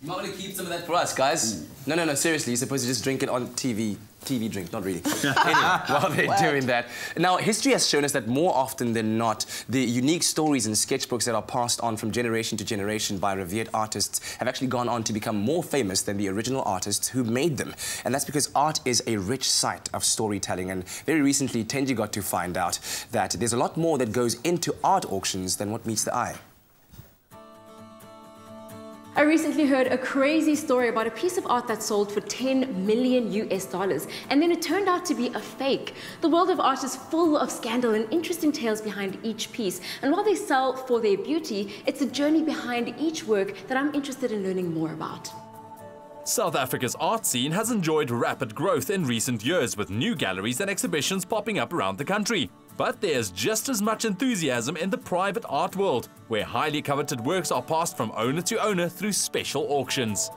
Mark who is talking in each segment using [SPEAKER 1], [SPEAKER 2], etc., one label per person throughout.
[SPEAKER 1] You might want to keep some of that for us, guys. Mm. No, no, no, seriously, you're supposed to just drink it on TV. TV drink, not really. anyway, while they're what? doing that. Now, history has shown us that more often than not, the unique stories and sketchbooks that are passed on from generation to generation by revered artists have actually gone on to become more famous than the original artists who made them. And that's because art is a rich site of storytelling. And very recently, Tenji got to find out that there's a lot more that goes into art auctions than what meets the eye.
[SPEAKER 2] I recently heard a crazy story about a piece of art that sold for 10 million US dollars, and then it turned out to be a fake. The world of art is full of scandal and interesting tales behind each piece, and while they sell for their beauty, it's the journey behind each work that I'm interested in learning more about.
[SPEAKER 3] South Africa's art scene has enjoyed rapid growth in recent years with new galleries and exhibitions popping up around the country. But there's just as much enthusiasm in the private art world, where highly coveted works are passed from owner to owner through special auctions.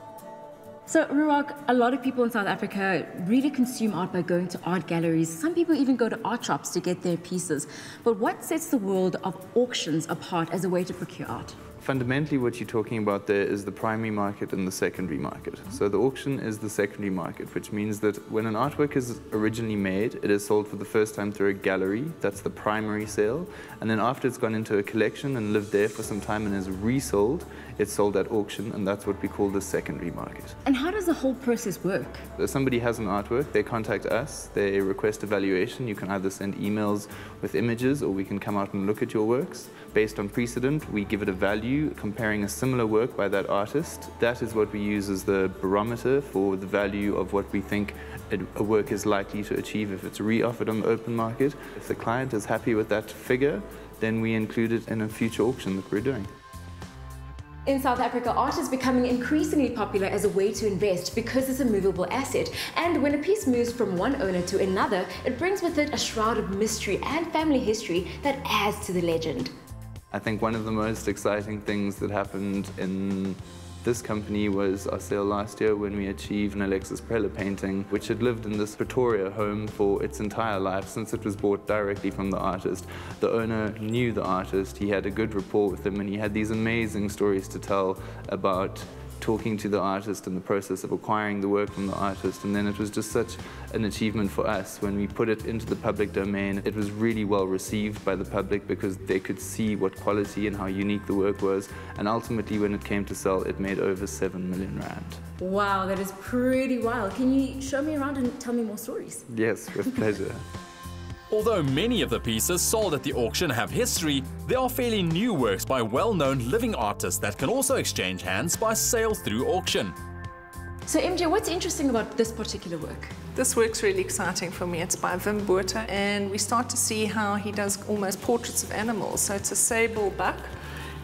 [SPEAKER 2] So, Ruarc, a lot of people in South Africa really consume art by going to art galleries. Some people even go to art shops to get their pieces. But what sets the world of auctions apart as a way to procure art?
[SPEAKER 4] Fundamentally what you're talking about there is the primary market and the secondary market. So the auction is the secondary market, which means that when an artwork is originally made, it is sold for the first time through a gallery, that's the primary sale, and then after it's gone into a collection and lived there for some time and is resold, it's sold at auction, and that's what we call the secondary market.
[SPEAKER 2] And how does the whole process work?
[SPEAKER 4] If somebody has an artwork, they contact us, they request a valuation. You can either send emails with images, or we can come out and look at your works. Based on precedent, we give it a value, comparing a similar work by that artist. That is what we use as the barometer for the value of what we think a work is likely to achieve if it's re-offered on the open market. If the client is happy with that figure, then we include it in a future auction that we're doing.
[SPEAKER 2] In South Africa, art is becoming increasingly popular as a way to invest because it's a movable asset. And when a piece moves from one owner to another, it brings with it a shroud of mystery and family history that adds to the legend.
[SPEAKER 4] I think one of the most exciting things that happened in this company was our sale last year when we achieved an Alexis Preller painting, which had lived in this Pretoria home for its entire life since it was bought directly from the artist. The owner knew the artist, he had a good rapport with him, and he had these amazing stories to tell about talking to the artist and the process of acquiring the work from the artist. And then it was just such an achievement for us when we put it into the public domain. It was really well received by the public because they could see what quality and how unique the work was. And ultimately, when it came to sell, it made over 7 million rand.
[SPEAKER 2] Wow, that is pretty wild. Can you show me around and tell me more stories?
[SPEAKER 4] Yes, with pleasure.
[SPEAKER 3] Although many of the pieces sold at the auction have history, there are fairly new works by well-known living artists that can also exchange hands by sale through auction.
[SPEAKER 2] So MJ, what's interesting about this particular work?
[SPEAKER 5] This work's really exciting for me. It's by Wim Botha, and we start to see how he does almost portraits of animals. So it's a sable buck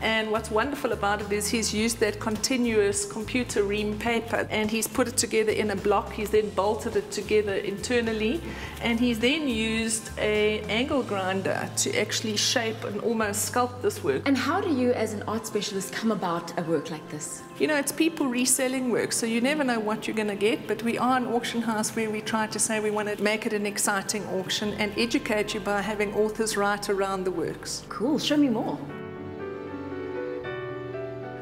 [SPEAKER 5] and what's wonderful about it is he's used that continuous computer ream paper and he's put it together in a block. He's then bolted it together internally and he's then used a angle grinder to actually shape and almost sculpt this work.
[SPEAKER 2] And how do you as an art specialist come about a work like this?
[SPEAKER 5] You know, it's people reselling work, so you never know what you're going to get, but we are an auction house where we try to say we want to make it an exciting auction and educate you by having authors write around the works.
[SPEAKER 2] Cool, show me more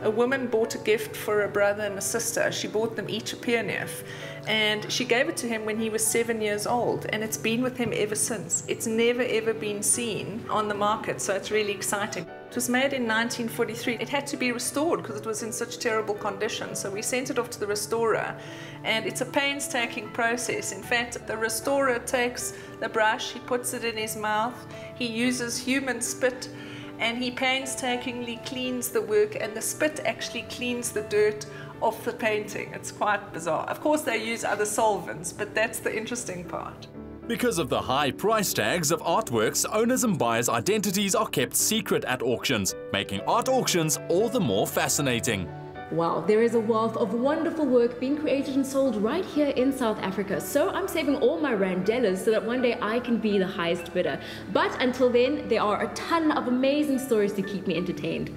[SPEAKER 5] a woman bought a gift for a brother and a sister. She bought them each a penknife. And she gave it to him when he was seven years old. And it's been with him ever since. It's never, ever been seen on the market. So it's really exciting. It was made in 1943. It had to be restored because it was in such terrible condition. So we sent it off to the restorer. And it's a painstaking process. In fact, the restorer takes the brush, he puts it in his mouth, he uses human spit and he painstakingly cleans the work and the spit actually cleans the dirt off the painting. It's quite bizarre. Of course they use other solvents, but that's the interesting part.
[SPEAKER 3] Because of the high price tags of artworks, owners and buyers' identities are kept secret at auctions, making art auctions all the more fascinating.
[SPEAKER 2] Wow, there is a wealth of wonderful work being created and sold right here in South Africa. So I'm saving all my randellas so that one day I can be the highest bidder. But until then, there are a ton of amazing stories to keep me entertained.